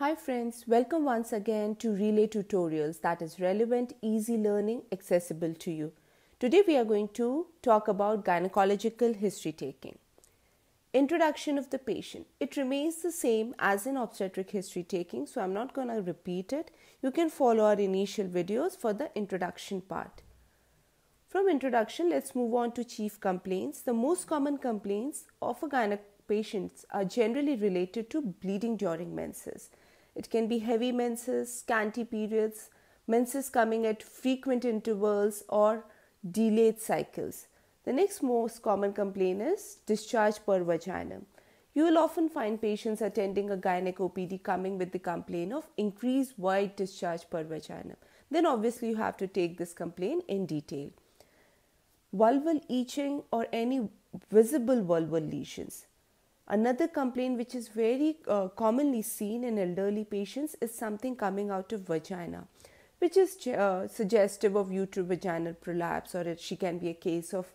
Hi friends, welcome once again to Relay Tutorials that is relevant, easy learning, accessible to you. Today we are going to talk about gynecological history taking. Introduction of the patient. It remains the same as in obstetric history taking, so I'm not going to repeat it. You can follow our initial videos for the introduction part. From introduction, let's move on to chief complaints. The most common complaints of a gynec patients are generally related to bleeding during menses. It can be heavy menses, scanty periods, menses coming at frequent intervals, or delayed cycles. The next most common complaint is discharge per vaginum. You will often find patients attending a gynec OPD coming with the complaint of increased white discharge per vaginum. Then obviously you have to take this complaint in detail. Vulval itching or any visible vulval lesions. Another complaint which is very uh, commonly seen in elderly patients is something coming out of vagina, which is uh, suggestive of uterovaginal prolapse, or it, she can be a case of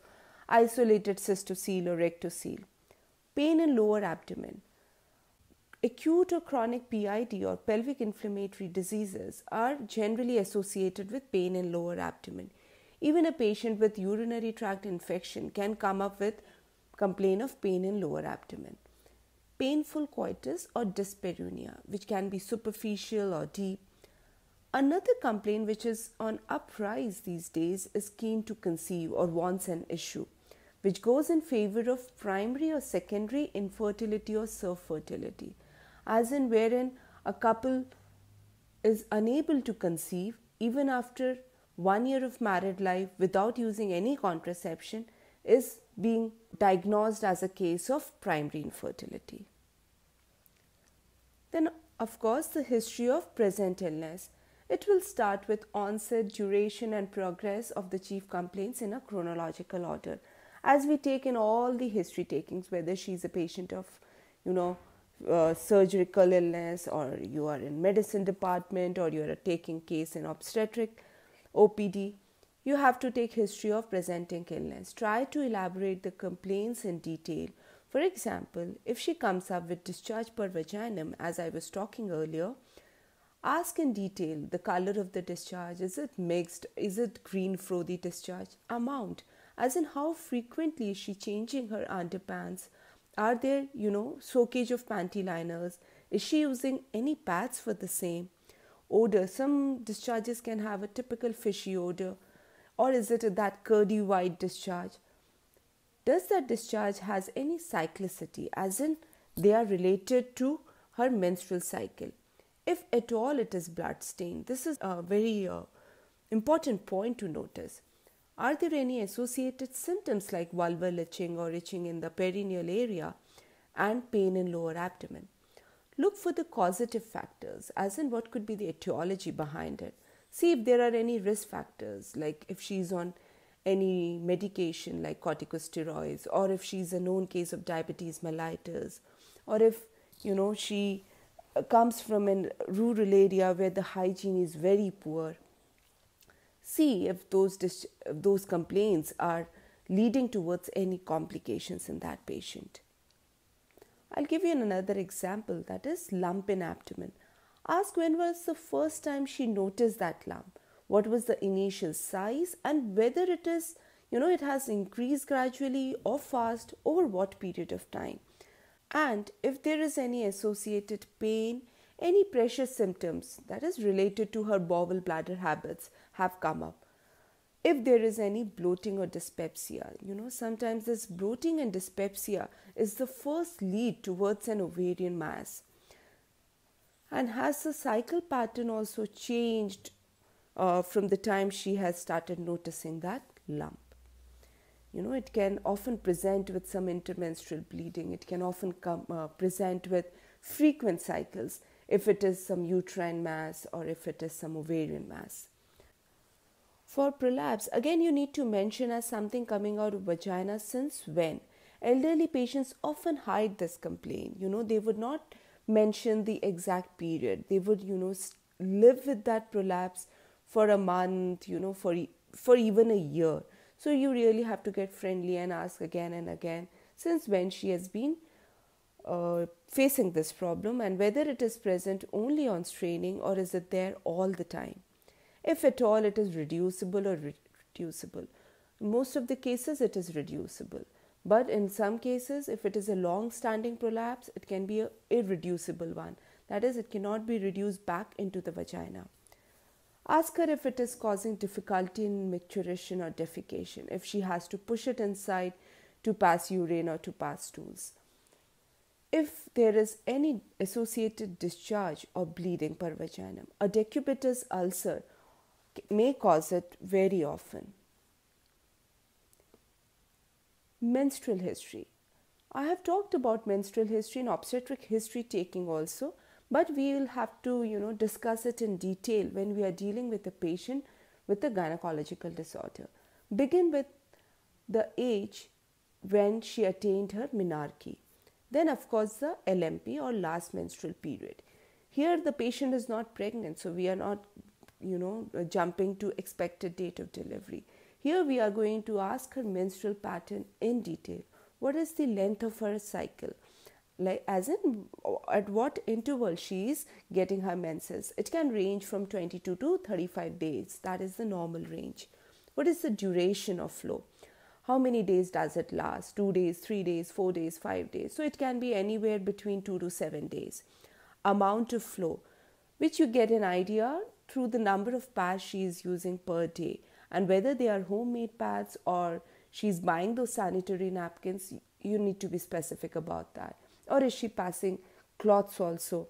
isolated cystocele or rectocele. Pain in lower abdomen. Acute or chronic PID or pelvic inflammatory diseases are generally associated with pain in lower abdomen. Even a patient with urinary tract infection can come up with complaint of pain in lower abdomen painful coitus or dyspareunia, which can be superficial or deep. Another complaint which is on uprise these days is keen to conceive or wants an issue, which goes in favor of primary or secondary infertility or subfertility, as in wherein a couple is unable to conceive even after one year of married life without using any contraception is being diagnosed as a case of primary infertility. Then, of course, the history of present illness. It will start with onset, duration, and progress of the chief complaints in a chronological order. As we take in all the history takings, whether she's a patient of, you know, uh, surgical illness, or you are in medicine department, or you are taking case in obstetric, OPD, you have to take history of presenting illness. Try to elaborate the complaints in detail for example, if she comes up with discharge per vaginum, as I was talking earlier, ask in detail the color of the discharge. Is it mixed? Is it green frothy discharge? Amount, as in how frequently is she changing her underpants? Are there, you know, soakage of panty liners? Is she using any pads for the same? Odor. Some discharges can have a typical fishy odor. Or is it that curdy white discharge? does that discharge has any cyclicity as in they are related to her menstrual cycle? If at all it is blood stained this is a very uh, important point to notice. Are there any associated symptoms like vulval itching or itching in the perineal area and pain in lower abdomen? Look for the causative factors as in what could be the etiology behind it see if there are any risk factors like if she's on any medication like corticosteroids or if she's a known case of diabetes mellitus or if you know she uh, comes from a rural area where the hygiene is very poor. See if those dis- those complaints are leading towards any complications in that patient. I'll give you another example that is lump in abdomen ask when was the first time she noticed that lump? What was the initial size and whether it is you know it has increased gradually or fast over what period of time? And if there is any associated pain any pressure symptoms that is related to her bowel bladder habits have come up. If there is any bloating or dyspepsia you know sometimes this bloating and dyspepsia is the first lead towards an ovarian mass and has the cycle pattern also changed uh, from the time she has started noticing that lump. You know, it can often present with some intermenstrual bleeding. It can often come uh, present with frequent cycles if it is some uterine mass or if it is some ovarian mass. For prolapse, again, you need to mention as something coming out of vagina since when. Elderly patients often hide this complaint. You know, they would not mention the exact period. They would, you know, live with that prolapse for a month, you know, for for even a year. So you really have to get friendly and ask again and again since when she has been uh, facing this problem and whether it is present only on straining or is it there all the time. If at all, it is reducible or reducible. Most of the cases, it is reducible. But in some cases, if it is a long standing prolapse, it can be an irreducible one. That is, it cannot be reduced back into the vagina. Ask her if it is causing difficulty in micturition or defecation, if she has to push it inside to pass urine or to pass stools. If there is any associated discharge or bleeding per vaginum, a decubitus ulcer may cause it very often. Menstrual history. I have talked about menstrual history and obstetric history taking also, but we will have to, you know, discuss it in detail when we are dealing with a patient with a gynecological disorder. Begin with the age when she attained her menarche. Then, of course, the LMP or last menstrual period. Here, the patient is not pregnant, so we are not, you know, jumping to expected date of delivery. Here we are going to ask her menstrual pattern in detail. What is the length of her cycle? Like as in at what interval she is getting her menses. It can range from 22 to 35 days. That is the normal range. What is the duration of flow? How many days does it last? Two days, three days, four days, five days. So it can be anywhere between two to seven days. Amount of flow, which you get an idea through the number of pads she is using per day and whether they are homemade pads or she's buying those sanitary napkins you need to be specific about that. Or is she passing cloths also?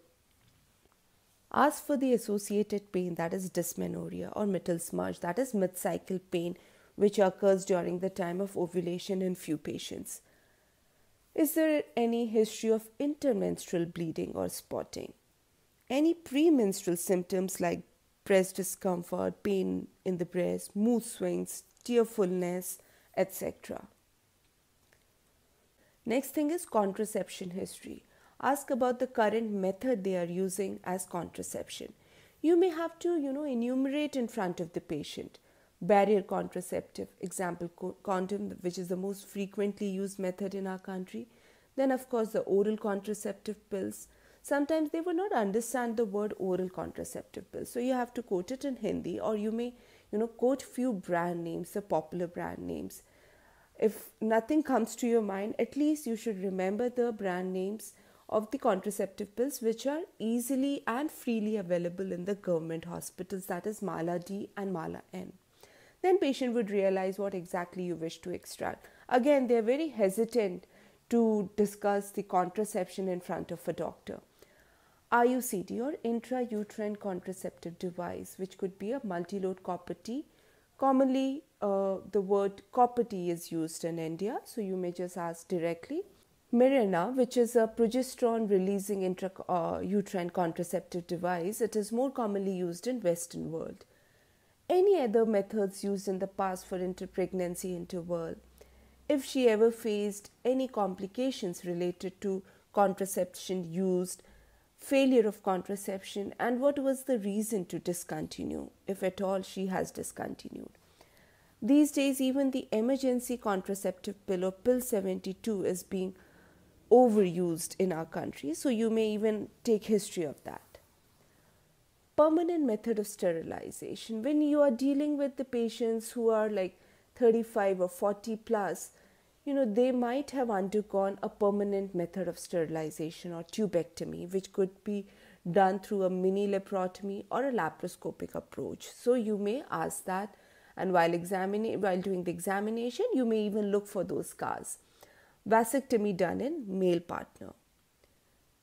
Ask for the associated pain that is dysmenorrhea or Mittelschmerz that is mid-cycle pain which occurs during the time of ovulation in few patients. Is there any history of intermenstrual bleeding or spotting? Any premenstrual symptoms like breast discomfort, pain in the breast, mood swings, tearfulness, etc. Next thing is contraception history. Ask about the current method they are using as contraception. You may have to, you know, enumerate in front of the patient. Barrier contraceptive, example condom, which is the most frequently used method in our country. Then, of course, the oral contraceptive pills, sometimes they would not understand the word oral contraceptive pill so you have to quote it in hindi or you may you know quote few brand names the popular brand names. If nothing comes to your mind at least you should remember the brand names of the contraceptive pills which are easily and freely available in the government hospitals that is mala d and mala n then patient would realize what exactly you wish to extract. Again they are very hesitant to discuss the contraception in front of a doctor IUCD or intrauterine contraceptive device, which could be a multi-load Copper-T. Commonly, uh, the word Copper-T is used in India, so you may just ask directly. Mirena, which is a progesterone releasing intrauterine uh, contraceptive device, it is more commonly used in Western world. Any other methods used in the past for interpregnancy interval? If she ever faced any complications related to contraception used, failure of contraception, and what was the reason to discontinue, if at all she has discontinued. These days, even the emergency contraceptive pill or pill 72 is being overused in our country, so you may even take history of that. Permanent method of sterilization. When you are dealing with the patients who are like 35 or 40 plus, you know, they might have undergone a permanent method of sterilization or tubectomy, which could be done through a mini laparotomy or a laparoscopic approach. So you may ask that, and while examining, while doing the examination, you may even look for those scars. Vasectomy done in male partner.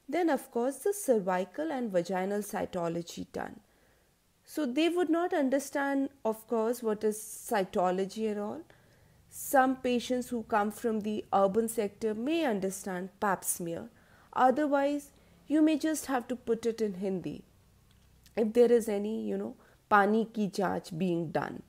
Then, of course, the cervical and vaginal cytology done. So they would not understand, of course, what is cytology at all some patients who come from the urban sector may understand pap smear. Otherwise, you may just have to put it in Hindi if there is any, you know, pani ki jaach being done.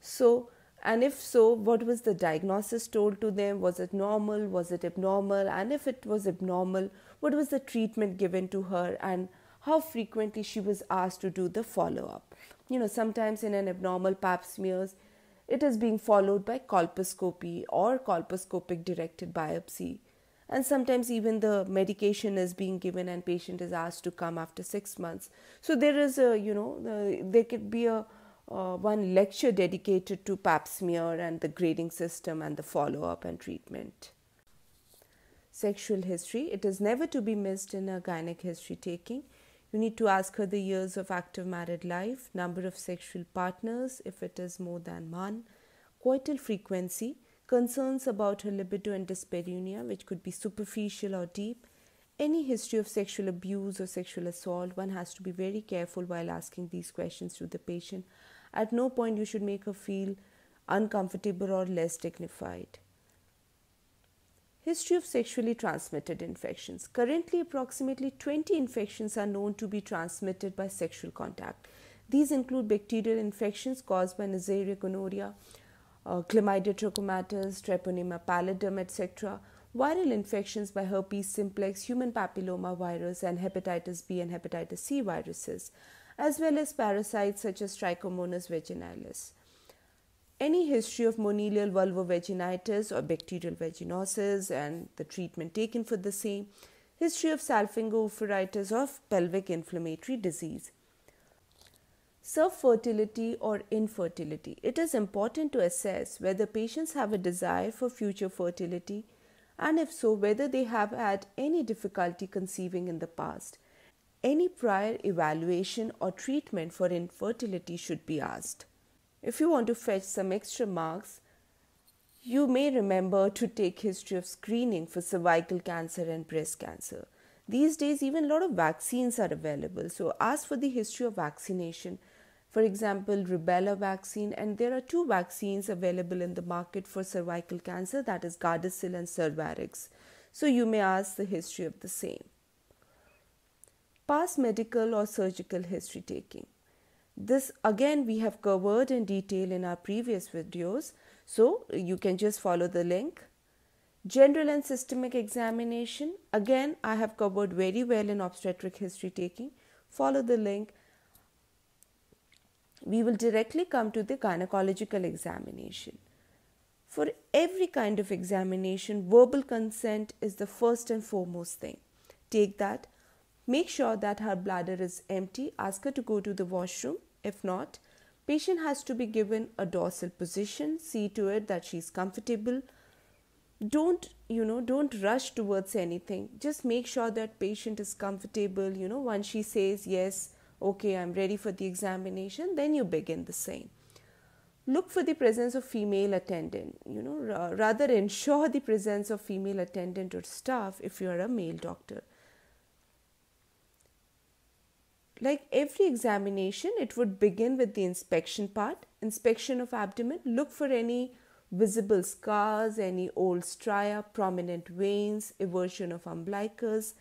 So, and if so, what was the diagnosis told to them? Was it normal? Was it abnormal? And if it was abnormal, what was the treatment given to her? And how frequently she was asked to do the follow up? You know, sometimes in an abnormal pap smears, it is being followed by colposcopy or colposcopic directed biopsy. and sometimes even the medication is being given and patient is asked to come after 6 months. So there is a you know there could be a uh, one lecture dedicated to pap smear and the grading system and the follow up and treatment. Sexual history. It is never to be missed in a gynec history taking you need to ask her the years of active married life number of sexual partners if it is more than one coital frequency concerns about her libido and dyspareunia, which could be superficial or deep, any history of sexual abuse or sexual assault, one has to be very careful while asking these questions to the patient. At no point you should make her feel uncomfortable or less dignified. History of sexually transmitted infections. Currently, approximately 20 infections are known to be transmitted by sexual contact. These include bacterial infections caused by Neisseria gonorrhea, uh, chlamydia trachomatis, treponema pallidum, etc., viral infections by herpes simplex, human papilloma virus, and hepatitis B and hepatitis C viruses, as well as parasites such as Trichomonas vaginalis. Any history of monilial vulvovaginitis or bacterial vaginosis and the treatment taken for the same, history of salpingo-oophoritis of pelvic inflammatory disease, Subfertility or infertility. It is important to assess whether patients have a desire for future fertility and if so, whether they have had any difficulty conceiving in the past. Any prior evaluation or treatment for infertility should be asked. If you want to fetch some extra marks, you may remember to take history of screening for cervical cancer and breast cancer. These days, even a lot of vaccines are available, so ask for the history of vaccination for example, rubella vaccine, and there are two vaccines available in the market for cervical cancer that is Gardasil and Cervarix. So you may ask the history of the same. Past medical or surgical history taking. This again we have covered in detail in our previous videos, so you can just follow the link. General and systemic examination. Again, I have covered very well in obstetric history taking. Follow the link we will directly come to the gynecological examination. For every kind of examination, verbal consent is the first and foremost thing. Take that. Make sure that her bladder is empty. Ask her to go to the washroom. If not, patient has to be given a dorsal position. See to it that she is comfortable. Don't, you know, don't rush towards anything. Just make sure that patient is comfortable. You know, once she says yes, okay, I'm ready for the examination, then you begin the same. Look for the presence of female attendant, you know, rather ensure the presence of female attendant or staff if you are a male doctor. Like every examination, it would begin with the inspection part, inspection of abdomen. Look for any visible scars, any old stria, prominent veins, eversion of umbilicus,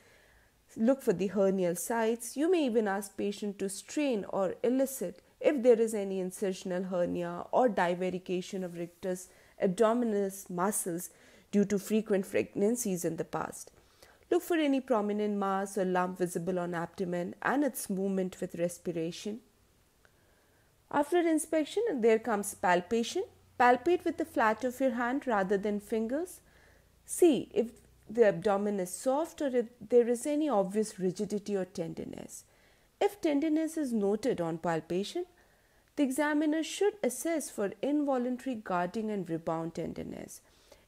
Look for the hernial sites. You may even ask patient to strain or elicit if there is any incisional hernia or divarication of rectus abdominis muscles due to frequent pregnancies in the past. Look for any prominent mass or lump visible on abdomen and its movement with respiration. After inspection, there comes palpation. Palpate with the flat of your hand rather than fingers. See if the abdomen is soft or if there is any obvious rigidity or tenderness. If tenderness is noted on palpation, the examiner should assess for involuntary guarding and rebound tenderness.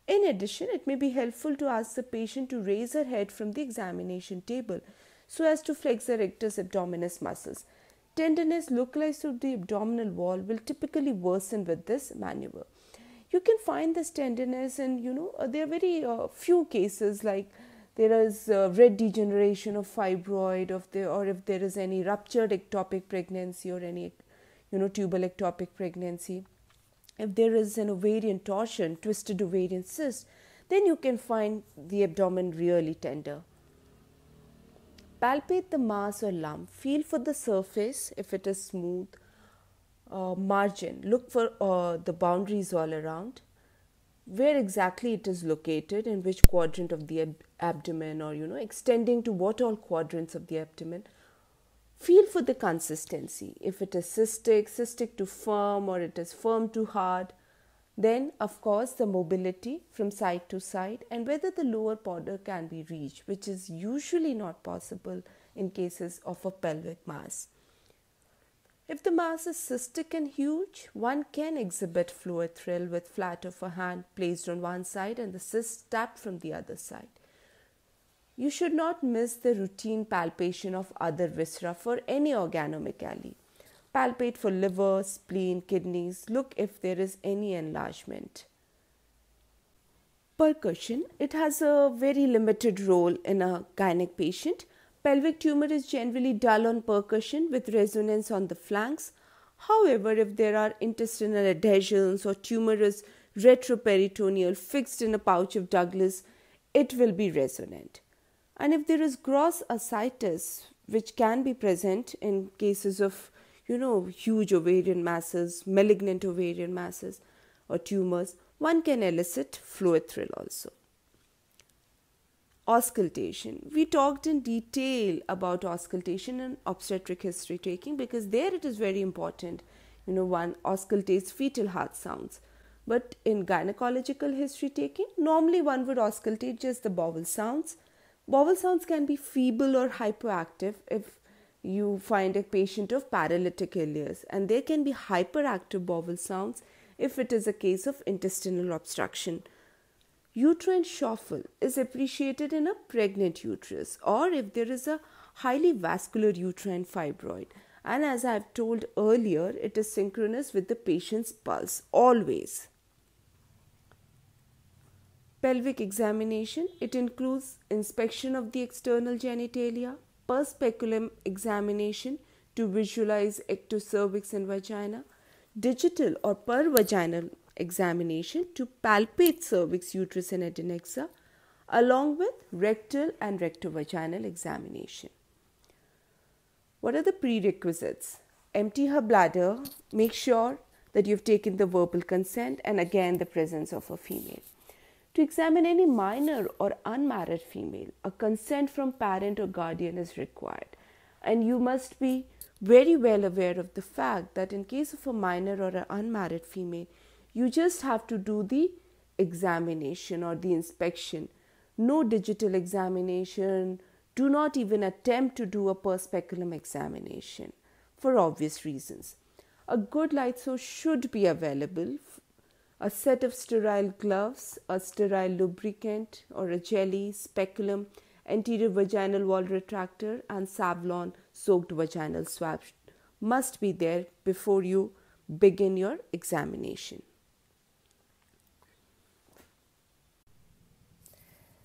In addition, it may be helpful to ask the patient to raise her head from the examination table so as to flex the rectus abdominis muscles. Tenderness localized to the abdominal wall will typically worsen with this maneuver you can find this tenderness and you know uh, there are very uh, few cases like there is uh, red degeneration of fibroid of the or if there is any ruptured ectopic pregnancy or any you know tubal ectopic pregnancy if there is an ovarian torsion twisted ovarian cyst then you can find the abdomen really tender palpate the mass or lump feel for the surface if it is smooth uh, margin. Look for uh, the boundaries all around. Where exactly it is located, in which quadrant of the ab- abdomen, or you know, extending to what all quadrants of the abdomen. Feel for the consistency. If it is cystic, cystic to firm, or it is firm to hard. Then, of course, the mobility from side to side and whether the lower border can be reached, which is usually not possible in cases of a pelvic mass. If the mass is cystic and huge, one can exhibit fluid thrill with flat of a hand placed on one side and the cyst tapped from the other side. You should not miss the routine palpation of other viscera for any organomegaly. Palpate for liver, spleen, kidneys. Look if there is any enlargement. Percussion. It has a very limited role in a gynec patient. Pelvic tumor is generally dull on percussion with resonance on the flanks. However, if there are intestinal adhesions or tumor is retroperitoneal fixed in a pouch of Douglas, it will be resonant. And if there is gross ascites, which can be present in cases of you know, huge ovarian masses, malignant ovarian masses, or tumors, one can elicit fluid thrill also. Auscultation. We talked in detail about auscultation and obstetric history taking because there it is very important. You know, one auscultates fetal heart sounds. But in gynecological history taking, normally one would auscultate just the bowel sounds. Bowel sounds can be feeble or hypoactive if you find a patient of paralytic ileus and there can be hyperactive bowel sounds if it is a case of intestinal obstruction. Uterine souffle is appreciated in a pregnant uterus or if there is a highly vascular uterine fibroid. And as I have told earlier, it is synchronous with the patient's pulse always. Pelvic examination it includes inspection of the external genitalia, per speculum examination to visualize ectocervix and vagina, digital or per vaginal examination to palpate cervix, uterus, and adnexa, along with rectal and rectovaginal examination. What are the prerequisites? Empty her bladder, make sure that you've taken the verbal consent, and again the presence of a female. To examine any minor or unmarried female, a consent from parent or guardian is required. And you must be very well aware of the fact that in case of a minor or an unmarried female, you just have to do the examination or the inspection. No digital examination. Do not even attempt to do a per speculum examination for obvious reasons. A good light source should be available a set of sterile gloves, a sterile lubricant or a jelly, speculum, anterior vaginal wall retractor, and Savlon soaked vaginal swab must be there before you begin your examination.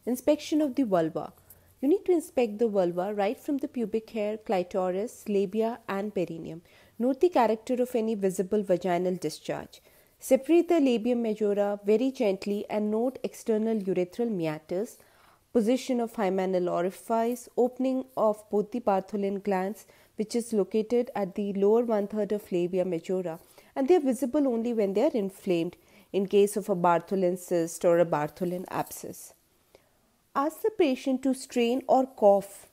Inspection of the vulva. You need to inspect the vulva right from the pubic hair, clitoris, labia, and perineum. Note the character of any visible vaginal discharge. Separate the labium majora very gently and note external urethral meatus, position of hymenal orifice, opening of both the Bartholin glands, which is located at the lower one third of labia majora, and they are visible only when they are inflamed in case of a Bartholin cyst or a Bartholin abscess. Ask the patient to strain or cough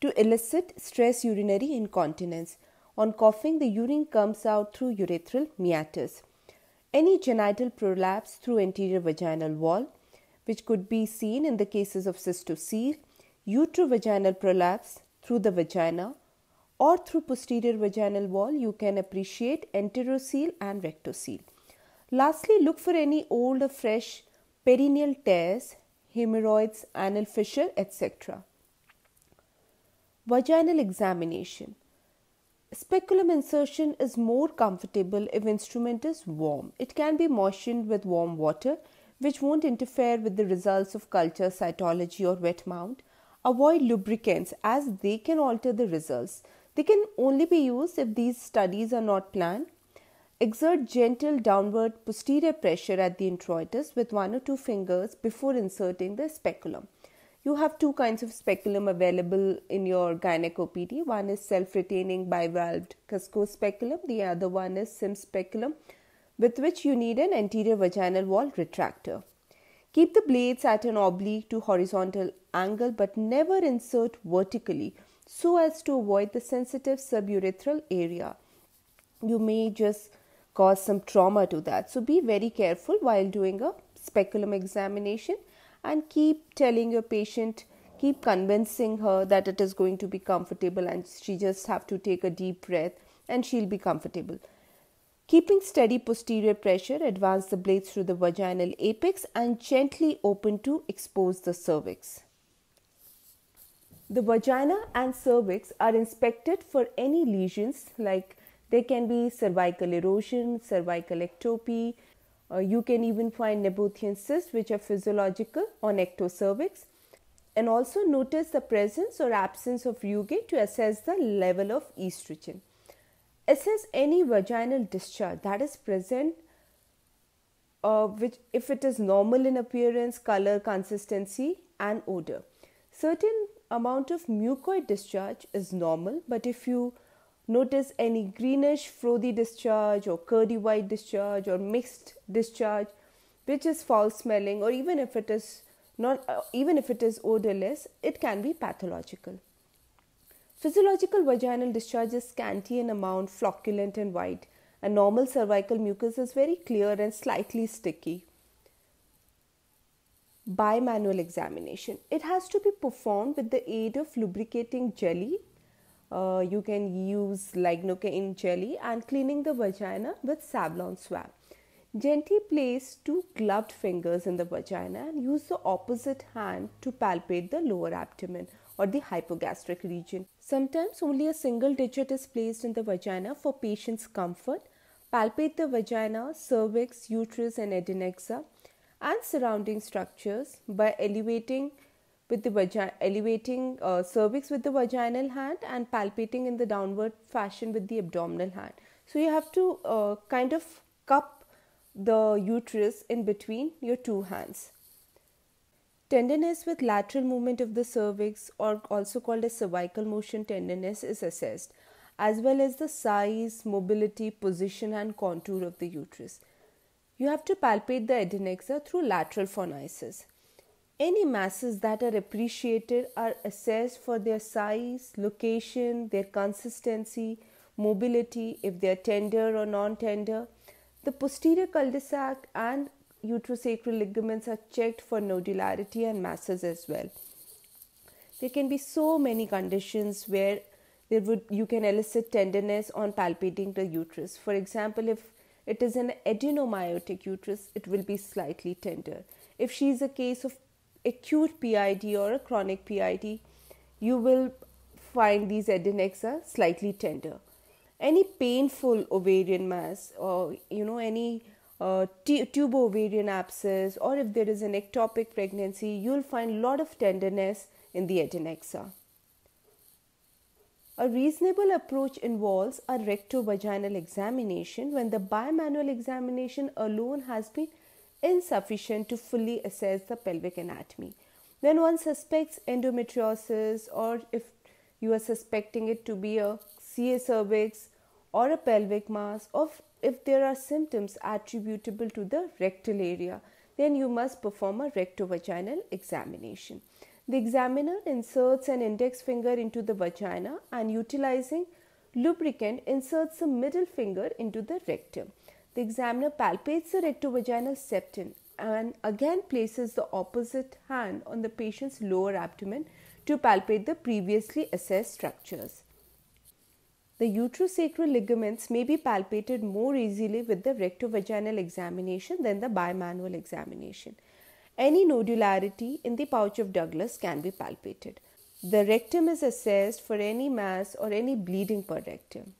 to elicit stress urinary incontinence. On coughing, the urine comes out through urethral meatus any genital prolapse through anterior vaginal wall, which could be seen in the cases of cystocele, uterovaginal prolapse through the vagina, or through posterior vaginal wall, you can appreciate enterocele and rectocele. Lastly, look for any old or fresh perineal tears, hemorrhoids, anal fissure, etc. Vaginal examination. Speculum insertion is more comfortable if instrument is warm. It can be moistened with warm water which won't interfere with the results of culture, cytology or wet mount. Avoid lubricants as they can alter the results. They can only be used if these studies are not planned. Exert gentle downward posterior pressure at the introitus with one or two fingers before inserting the speculum you have two kinds of speculum available in your gynec OPD. One is self-retaining bivalved Cusco speculum. The other one is sim speculum with which you need an anterior vaginal wall retractor. Keep the blades at an oblique to horizontal angle but never insert vertically so as to avoid the sensitive suburethral area. You may just cause some trauma to that. So be very careful while doing a speculum examination and keep telling your patient, keep convincing her that it is going to be comfortable and she just have to take a deep breath and she'll be comfortable. Keeping steady posterior pressure, advance the blades through the vaginal apex and gently open to expose the cervix. The vagina and cervix are inspected for any lesions like there can be cervical erosion, cervical ectopy. Uh, you can even find Nabothian cysts which are physiological on ectocervix. And also notice the presence or absence of rugae to assess the level of estrogen. Assess any vaginal discharge that is present uh, which if it is normal in appearance, color, consistency and odor. Certain amount of mucoid discharge is normal, but if you notice any greenish frothy discharge or curdy white discharge or mixed discharge which is foul smelling or even if it is not uh, even if it is odorless it can be pathological. Physiological vaginal discharge is scanty in amount flocculent and white and normal cervical mucus is very clear and slightly sticky. Bimanual examination. It has to be performed with the aid of lubricating jelly uh, you can use lignocaine jelly and cleaning the vagina with Savlon swab. Gently place two gloved fingers in the vagina and use the opposite hand to palpate the lower abdomen or the hypogastric region. Sometimes only a single digit is placed in the vagina for patient's comfort. Palpate the vagina, cervix, uterus and adnexa and surrounding structures by elevating with the vagina, elevating uh, cervix with the vaginal hand and palpating in the downward fashion with the abdominal hand. So you have to uh, kind of cup the uterus in between your two hands. Tenderness with lateral movement of the cervix, or also called as cervical motion tenderness, is assessed, as well as the size, mobility, position, and contour of the uterus. You have to palpate the adnexa through lateral fornices. Any masses that are appreciated are assessed for their size, location, their consistency, mobility, if they are tender or non tender. The posterior cul-de-sac and uterosacral ligaments are checked for nodularity and masses as well. There can be so many conditions where there would you can elicit tenderness on palpating the uterus. For example, if it is an adenomyotic uterus, it will be slightly tender. If she is a case of acute PID or a chronic PID, you will find these adnexa slightly tender. Any painful ovarian mass or you know any uh, t- ovarian abscess or if there is an ectopic pregnancy, you'll find a lot of tenderness in the adnexa. A reasonable approach involves a rectovaginal examination when the bimanual examination alone has been insufficient to fully assess the pelvic anatomy. When one suspects endometriosis or if you are suspecting it to be a CA cervix or a pelvic mass or if there are symptoms attributable to the rectal area, then you must perform a rectovaginal examination. The examiner inserts an index finger into the vagina and utilizing lubricant inserts the middle finger into the rectum. The examiner palpates the rectovaginal septum and again places the opposite hand on the patient's lower abdomen to palpate the previously assessed structures. The uterosacral ligaments may be palpated more easily with the rectovaginal examination than the bimanual examination. Any nodularity in the pouch of Douglas can be palpated. The rectum is assessed for any mass or any bleeding per rectum.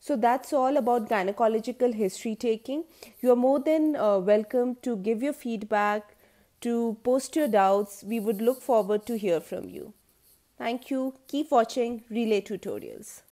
So that's all about gynecological history taking. You are more than uh, welcome to give your feedback, to post your doubts. We would look forward to hear from you. Thank you. Keep watching Relay Tutorials.